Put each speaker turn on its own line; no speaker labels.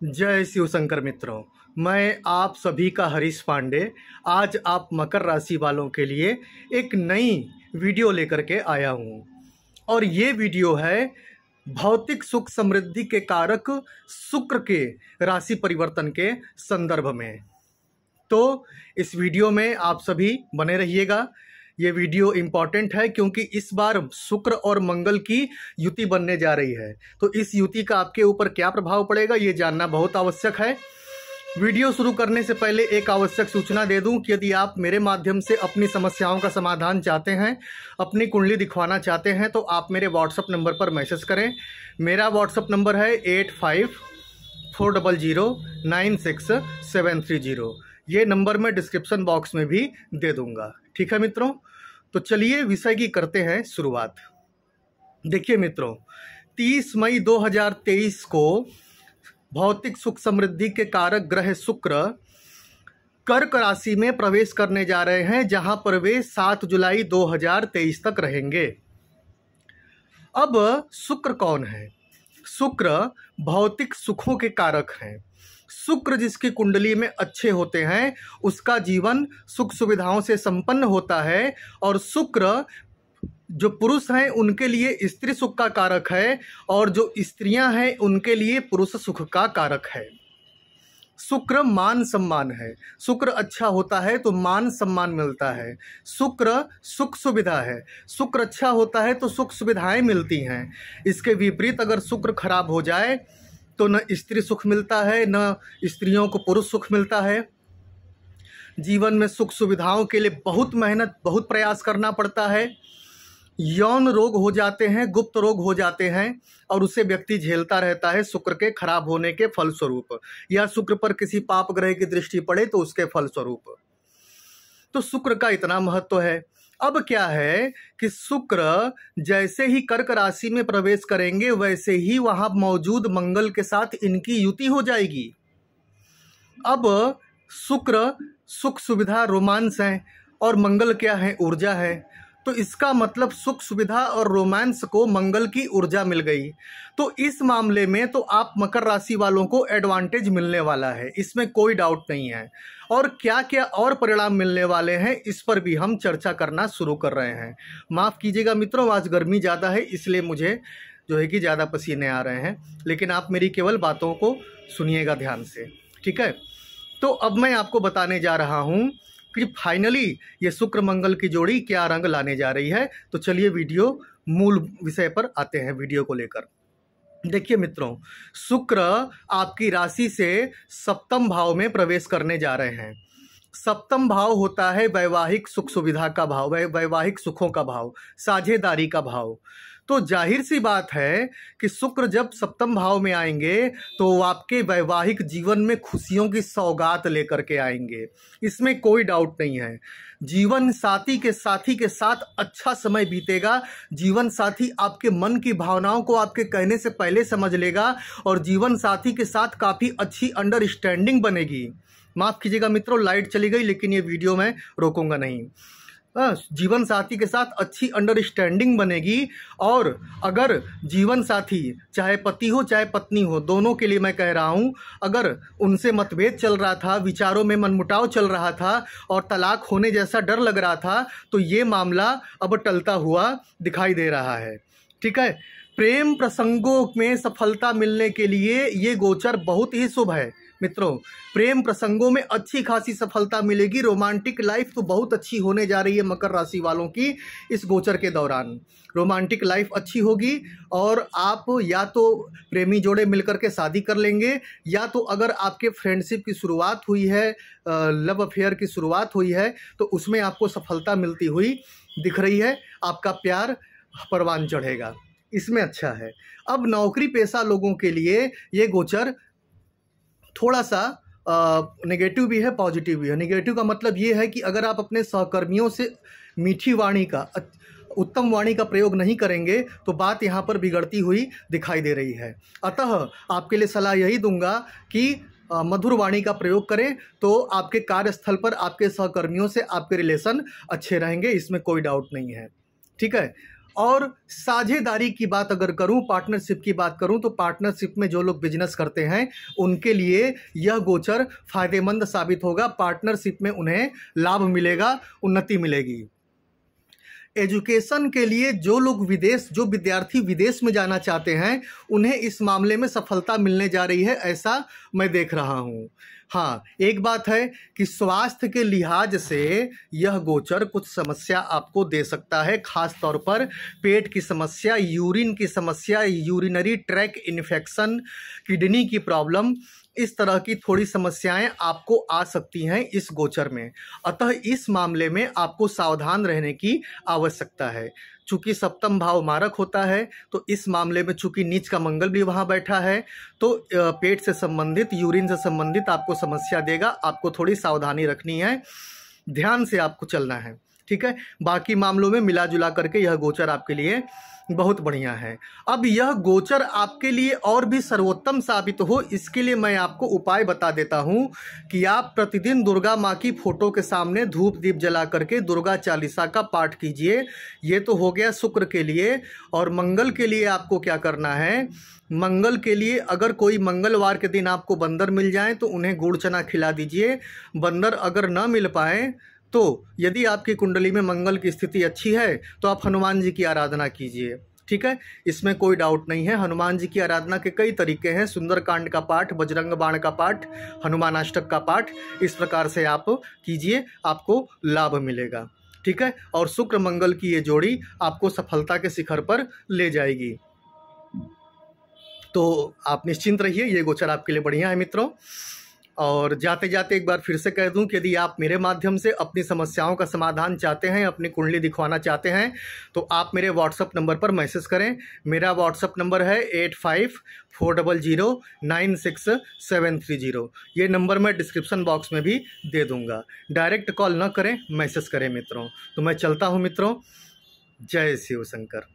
जय शिव शंकर मित्रों, मैं आप सभी का हरीश पांडे। आज आप मकर राशि वालों के लिए एक नई वीडियो लेकर के आया हूँ। और ये वीडियो है भौतिक सुख समृद्धि के कारक शुक्र के राशि परिवर्तन के संदर्भ में। तो इस वीडियो में आप सभी बने रहिएगा ये वीडियो इंपॉर्टेंट है क्योंकि इस बार शुक्र और मंगल की युति बनने जा रही है। तो इस युति का आपके ऊपर क्या प्रभाव पड़ेगा, ये जानना बहुत आवश्यक है। वीडियो शुरू करने से पहले एक आवश्यक सूचना दे दूँ कि यदि आप मेरे माध्यम से अपनी समस्याओं का समाधान चाहते हैं, अपनी कुंडली दिखवाना चाहते हैं तो आप मेरे व्हाट्सअप नंबर पर मैसेज करें। मेरा व्हाट्सअप नंबर है eight five four double zero nine six seven three zero ये नंबर मैं डिस्क्रिप्शन बॉक्स में भी दे दूँगा। ठीक है मित्रों? तो चलिए विषय की करते हैं शुरुआत। देखिए मित्रों 30 मई 2023 को भौतिक सुख समृद्धि के कारक ग्रह शुक्र कर्क राशि में प्रवेश करने जा रहे हैं, जहाँ पर वे 7 जुलाई 2023 तक रहेंगे। अब शुक्र कौन है? शुक्र भौतिक सुखों के कारक हैं। शुक्र जिसकी कुंडली में अच्छे होते हैं, उसका जीवन सुख सुविधाओं से संपन्न होता है और शुक्र जो पुरुष हैं, उनके लिए स्त्री सुख का कारक है और जो स्त्रियाँ हैं, उनके लिए पुरुष सुख का कारक है। शुक्र मान सम्मान है। शुक्र अच्छा होता है तो मान सम्मान मिलता है। शुक्र सुख सुविधा है। शुक्र अच्छा होता है तो सुख सुविधाएँ मिलती हैं। इसके विपरीत अगर शुक्र खराब हो जाए तो न स्त्री सुख मिलता है, न स्त्रियों को पुरुष सुख मिलता है। जीवन में सुख सुविधाओं के लिए बहुत मेहनत, बहुत प्रयास करना पड़ता है। यौन रोग हो जाते हैं, गुप्त रोग हो जाते हैं और उसे व्यक्ति झेलता रहता है शुक्र के खराब होने के फलस्वरूप। या शुक्र पर किसी पाप ग्रह की दृष्टि पड़े तो उसके फलस्वरूप। तो शुक्र का इतना महत्व है। अब क्या है कि शुक्र जैसे ही कर्क राशि में प्रवेश करेंगे, वैसे ही वहाँ मौजूद मंगल के साथ इनकी युति हो जाएगी। अब शुक्र सुख सुविधा रोमांस है और मंगल क्या है? ऊर्जा है। तो इसका मतलब सुख सुविधा और रोमांस को मंगल की ऊर्जा मिल गई। तो इस मामले में तो आप मकर राशि वालों को एडवांटेज मिलने वाला है, इसमें कोई डाउट नहीं है। और क्या क्या और परिणाम मिलने वाले हैं, इस पर भी हम चर्चा करना शुरू कर रहे हैं। माफ़ कीजिएगा मित्रों, आज गर्मी ज़्यादा है, इसलिए मुझे जो है कि ज़्यादा पसीने आ रहे हैं। लेकिन आप मेरी केवल बातों को सुनिएगा ध्यान से, ठीक है? तो अब मैं आपको बताने जा रहा हूँ कि फाइनली ये शुक्र मंगल की जोड़ी क्या रंग लाने जा रही है? तो चलिए वीडियो मूल विषय पर आते हैं, वीडियो को लेकर। देखिए मित्रों, शुक्र आपकी राशि से सप्तम भाव में प्रवेश करने जा रहे हैं। सप्तम भाव होता है वैवाहिक सुख सुविधा का भाव वैवाहिक सुखों का भाव, साझेदारी का भाव। तो ज़ाहिर सी बात है कि शुक्र जब सप्तम भाव में आएँगे तो आपके वैवाहिक जीवन में खुशियों की सौगात लेकर के आएँगे। इसमें कोई डाउट नहीं है। जीवन साथी के साथी के साथ अच्छा समय बीतेगा। जीवन साथी आपके मन की भावनाओं को आपके कहने से पहले समझ लेगा और जीवन साथी के साथ काफ़ी अच्छी अंडरस्टैंडिंग बनेगी। माफ़ कीजिएगा मित्रों, लाइट चली गई, लेकिन ये वीडियो मैं रोकूँगा नहीं। जीवन साथी के साथ अच्छी अंडरस्टैंडिंग बनेगी और अगर जीवन साथी, चाहे पति हो, चाहे पत्नी हो, दोनों के लिए मैं कह रहा हूँ, अगर उनसे मतभेद चल रहा था, विचारों में मनमुटाव चल रहा था और तलाक होने जैसा डर लग रहा था तो ये मामला अब टलता हुआ दिखाई दे रहा है। ठीक है? प्रेम प्रसंगों में सफलता मिलने के लिए ये गोचर बहुत ही शुभ है। मित्रों, प्रेम प्रसंगों में अच्छी खासी सफलता मिलेगी। रोमांटिक लाइफ तो बहुत अच्छी होने जा रही है मकर राशि वालों की इस गोचर के दौरान। रोमांटिक लाइफ अच्छी होगी और आप या तो प्रेमी जोड़े मिलकर के शादी कर लेंगे, या तो अगर आपके फ्रेंडशिप की शुरुआत हुई है लव अफेयर की शुरुआत हुई है तो उसमें आपको सफलता मिलती हुई दिख रही है। आपका प्यार परवान चढ़ेगा। इसमें अच्छा है। अब नौकरी पेशा लोगों के लिए ये गोचर थोड़ा सा नेगेटिव भी है पॉजिटिव भी है। नेगेटिव का मतलब ये है कि अगर आप अपने सहकर्मियों से मीठी वाणी का उत्तम वाणी का प्रयोग नहीं करेंगे तो बात यहाँ पर बिगड़ती हुई दिखाई दे रही है। अतः आपके लिए सलाह यही दूँगा कि मधुर वाणी का प्रयोग करें तो आपके कार्यस्थल पर आपके सहकर्मियों से आपके रिलेशन अच्छे रहेंगे, इसमें कोई डाउट नहीं है। ठीक है? और साझेदारी की बात अगर करूँ पार्टनरशिप की बात करूँ तो पार्टनरशिप में जो लोग बिज़नेस करते हैं, उनके लिए यह गोचर फ़ायदेमंद साबित होगा। पार्टनरशिप में उन्हें लाभ मिलेगा, उन्नति मिलेगी। एजुकेशन के लिए जो लोग विदेश, जो विद्यार्थी विदेश में जाना चाहते हैं, उन्हें इस मामले में सफलता मिलने जा रही है, ऐसा मैं देख रहा हूँ। हाँ एक बात है कि स्वास्थ्य के लिहाज से यह गोचर कुछ समस्या आपको दे सकता है, खास तौर पर पेट की समस्या, यूरिन की समस्या, यूरिनरी ट्रैक इन्फेक्शन, किडनी की प्रॉब्लम इस तरह की थोड़ी समस्याएँ आपको आ सकती हैं इस गोचर में। अतः इस मामले में आपको सावधान रहने की आवश्यकता है। चूँकि सप्तम भाव मारक होता है तो इस मामले में चूँकि नीच का मंगल भी वहाँ बैठा है तो पेट से संबंधित, यूरिन से संबंधित आपको समस्या देगा। आपको थोड़ी सावधानी रखनी है। ध्यान से आपको चलना है। ठीक है? बाकी मामलों में मिला जुला करके यह गोचर आपके लिए बहुत बढ़िया है। अब यह गोचर आपके लिए और भी सर्वोत्तम साबित हो, इसके लिए मैं आपको उपाय बता देता हूँ कि आप प्रतिदिन दुर्गा माँ की फ़ोटो के सामने धूप दीप जला करके दुर्गा चालीसा का पाठ कीजिए। ये तो हो गया शुक्र के लिए। और मंगल के लिए आपको क्या करना है? मंगल के लिए अगर कोई मंगलवार के दिन आपको बंदर मिल जाए तो उन्हें गुड़ चना खिला दीजिए। बंदर अगर न मिल पाए तो यदि आपकी कुंडली में मंगल की स्थिति अच्छी है तो आप हनुमान जी की आराधना कीजिए। ठीक है? इसमें कोई डाउट नहीं है। हनुमान जी की आराधना के कई तरीके हैं। सुंदरकांड का पाठ बजरंग बाण का पाठ हनुमान अष्टक का पाठ, इस प्रकार से आप कीजिए, आपको लाभ मिलेगा। ठीक है? और शुक्र मंगल की ये जोड़ी आपको सफलता के शिखर पर ले जाएगी। तो आप निश्चिंत रहिए। ये गोचर आपके लिए बढ़िया है मित्रों। और जाते जाते एक बार फिर से कह दूँ कि यदि आप मेरे माध्यम से अपनी समस्याओं का समाधान चाहते हैं, अपनी कुंडली दिखवाना चाहते हैं तो आप मेरे व्हाट्सअप नंबर पर मैसेज करें। मेरा व्हाट्सअप नंबर है eight five four double zero nine six seven three zero ये नंबर मैं डिस्क्रिप्शन बॉक्स में भी दे दूँगा। डायरेक्ट कॉल न करें, मैसेज करें मित्रों। तो मैं चलता हूँ मित्रों। जय शिव शंकर